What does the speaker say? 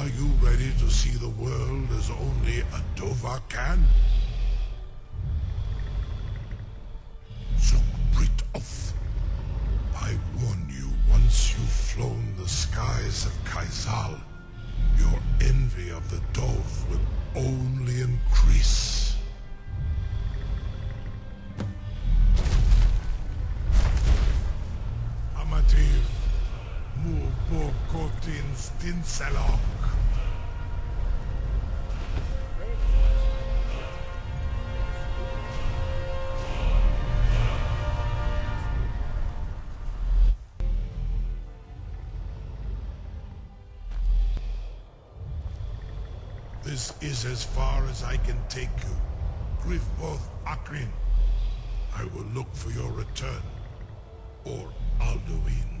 Are you ready to see the world as only a Dova can? Zukbritov. I warn you, once you've flown the skies of Keizaal, your envy of the Dove will only increase. Amativ, Mu bo kotin Stinselok. This is as far as I can take you. Grifboth Akrin. I will look for your return. Or Alduin's.